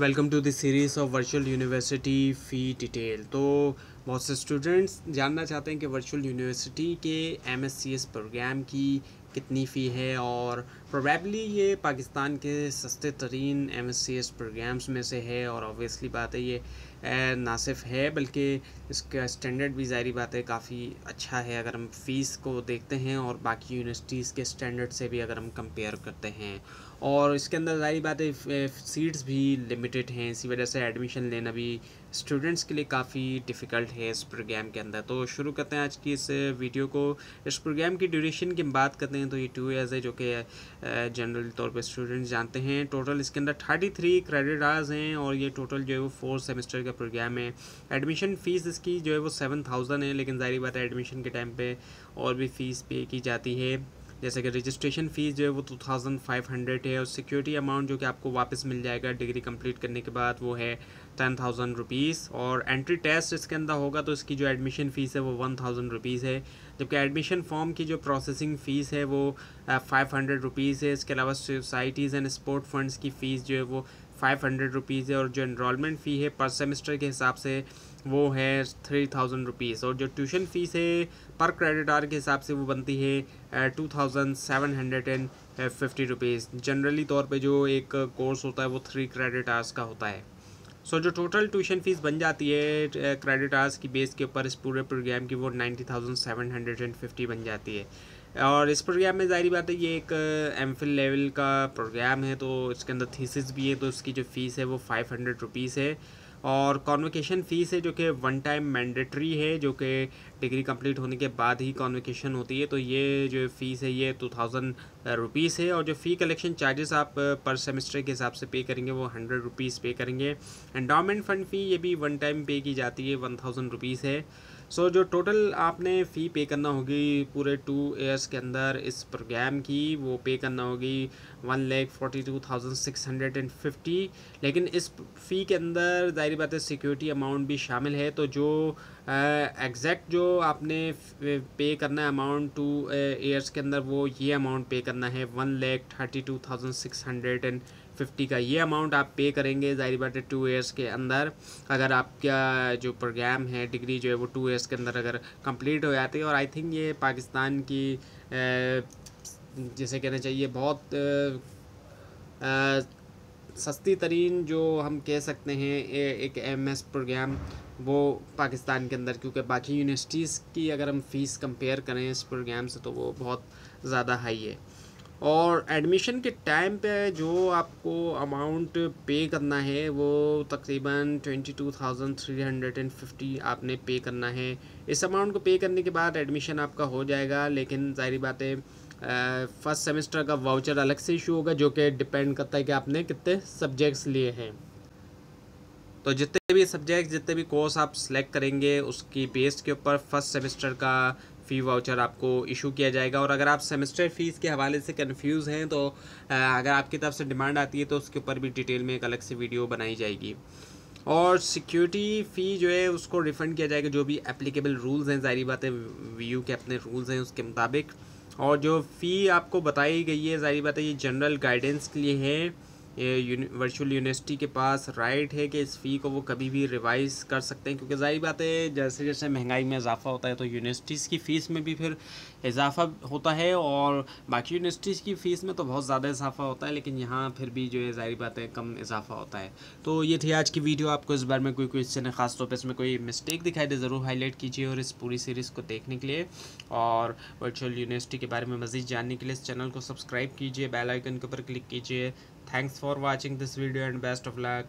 Welcome to the series of virtual university fee detail तो बहुत से स्टूडेंट्स जानना चाहते हैं कि वर्चुअल यूनिवर्सिटी के एमएससीएस प्रोग्राम की कितनी फ़ी है और प्रोबेबली ये पाकिस्तान के सस्ते तरीन एमएससीएस प्रोग्राम्स में से है और ऑब्वियसली बात है ये ना सिर्फ़ है, बल्कि इसका स्टैंडर्ड भी ज़ाहरी बात है, काफ़ी अच्छा है अगर हम फ़ीस को देखते हैं और बाकी यूनिवर्सिटीज़ के स्टैंडर्ड से भी अगर हम कंपेयर करते हैं। और इसके अंदर ज़ाहिर बात है सीट्स भी लिमिटेड हैं, इसी वजह से एडमिशन लेना भी स्टूडेंट्स के लिए काफ़ी डिफ़िकल्ट है इस प्रोग्राम के अंदर। तो शुरू करते हैं आज की इस वीडियो को। इस प्रोग्राम की ड्यूरेशन की बात करते हैं तो ये टू ईयर्स है, जो कि जनरल तौर पे स्टूडेंट्स जानते हैं। टोटल इसके अंदर थर्टी थ्री क्रेडिट आवर्स हैं और ये टोटल जो है वो फोर सेमेस्टर का प्रोग्राम है। एडमिशन फ़ीस इसकी जो है वो सेवन थाउज़ेंड है, लेकिन ज़ाहिर बात है एडमिशन के टाइम पर और भी फ़ीस पे की जाती है। जैसे कि रजिस्ट्रेशन फ़ीस जो है वो टू थाउज़ेंड फाइव हंड्रेड है और सिक्योरिटी अमाउंट जो कि आपको वापस मिल जाएगा डिग्री कंप्लीट करने के बाद वो है टेन थाउज़ेंड रुपीज़ और एंट्री टेस्ट इसके अंदर होगा तो इसकी जो एडमिशन फ़ीस है वो वन थाउज़ेंड रुपीज़ है। जबकि एडमिशन फॉर्म की जो प्रोसेसिंग फ़ीस है वो फाइव हंड्रेड रुपीज़ है। इसके अलावा सोसाइटीज़ एंड स्पोर्ट फंड्स की फ़ीस जो है वो फाइव हंड्रेड रुपीज़ है और जो इनरोलमेंट फ़ी है पर सेमेस्टर के हिसाब से वो है थ्री थाउज़ेंड रुपीज़ और जो ट्यूशन फ़ीस है पर क्रेडिट आर के हिसाब से वो बनती है two thousand seven hundred and fifty rupees. Generally तौर पे जो एक कोर्स होता है वो थ्री क्रेडिट आर्स का होता है। सो so, जो टोटल ट्यूशन फ़ीस बन जाती है क्रेडिट आर्स की बेस के ऊपर इस पूरे प्रोग्राम की वो ninety thousand seven hundred and fifty बन जाती है। और इस प्रोग्राम में ज़ाहिर बात है, ये एक एम लेवल का प्रोग्राम है तो इसके अंदर थीसिस भी है तो उसकी जो फ़ीस है वो फाइव हंड्रेड रुपीज़ है। और कॉन्वोकेशन फ़ीस है, जो कि वन टाइम मैंडेटरी है, जो कि डिग्री कंप्लीट होने के बाद ही कॉन्वोकेशन होती है तो ये जो फ़ीस है, ये टू थाउज़ेंड रुपीज़ है। और जो फ़ी कलेक्शन चार्जेस आप पर सेमेस्टर के हिसाब से पे करेंगे, वो हंड्रेड रुपीज़ पे करेंगे। एंडाउमेंट फ़ंड फ़ी ये भी वन टाइम पे की जाती है वन थाउज़ेंड रुपीज़ है। सो so, जो टोटल आपने फ़ी पे करना होगी पूरे टू ईयर्स के अंदर इस प्रोग्राम की वो पे करना होगी one lakh forty two thousand six hundred and fifty लेकिन इस फ़ी के अंदर ज़ाहिर बात है सिक्योरिटी अमाउंट भी शामिल है। तो जो एग्जैक्ट जो आपने पे करना है अमाउंट टू ईयर्स के अंदर वो ये अमाउंट पे करना है one lakh thirty two thousand six hundred and fifty का ये अमाउंट आप पे करेंगे, ज़ाहिर बात है टू ईयर्स के अंदर। अगर आपका जो प्रोग्राम है डिग्री जो है, वो टू ईयर्स के अंदर अगर कंप्लीट हो जाती है, और आई थिंक ये पाकिस्तान की जैसे कहना चाहिए, बहुत सस्ती तरीन जो हम कह सकते हैं एक एम एस प्रोग्राम वो पाकिस्तान के अंदर। क्योंकि बाकी यूनिवर्सिटीज़ की अगर हम फ़ीस कंपेयर करें इस प्रोग्राम से तो वो बहुत ज़्यादा हाई है। और एडमिशन के टाइम पे जो आपको अमाउंट पे करना है, वो तकरीबन twenty two thousand three hundred and fifty आपने पे करना है। इस अमाउंट को पे करने के बाद एडमिशन आपका हो जाएगा, लेकिन ज़ाहरी बात है फ़र्स्ट सेमेस्टर का वाउचर अलग से इशू होगा, जो कि डिपेंड करता है कि आपने कितने सब्जेक्ट्स लिए हैं। तो जितने भी सब्जेक्ट जितने भी कोर्स आप सेलेक्ट करेंगे, उसकी बेस के ऊपर फ़र्स्ट सेमेस्टर का फ़ी वाउचर आपको इशू किया जाएगा। और अगर आप सेमेस्टर फ़ीस के हवाले से कन्फ्यूज़ हैं तो अगर आपकी तरफ़ से डिमांड आती है तो उसके ऊपर भी डिटेल में एक अलग से वीडियो बनाई जाएगी। और सिक्योरिटी फ़ी जो है, उसको रिफ़ंड किया जाएगा। जो भी एप्लीकेबल रूल्स हैं, ज़ाहरी बात है वी के अपने रूल्स हैं उसके मुताबिक। और जो फ़ी आपको बताई गई है, ज़ाहरी बात है, ये जनरल गाइडेंस के लिए है। वर्चुअल यूनिवर्सिटी के पास राइट है कि इस फ़ी को वो कभी भी रिवाइज़ कर सकते हैं, क्योंकि ज़ाहिर बात है, जैसे जैसे महँगाई में इजाफा होता है तो यूनिवर्सिटीज़ की फ़ीस में भी फिर इजाफा होता है और बाकी यूनिवर्सिटीज़ की फ़ीस में तो बहुत ज़्यादा इजाफा होता है, लेकिन यहाँ फिर भी जो है ज़ाहिर बात है, कम इजाफा होता है। तो ये थी आज की वीडियो आपको इस बार में कोई क्वेश्चन है, ख़ास तौर पर इसमें कोई मिस्टेक दिखाई दे, ज़रूर हाईलाइट कीजिए और इस पूरी सीरीज़ को देखने के लिए। और वर्चुअल यूनिवर्सिटी के बारे में मज़ीद जानने के लिए इस चैनल को सब्सक्राइब कीजिए बेल आइकन के ऊपर क्लिक कीजिए Thanks for watching this video and best of luck.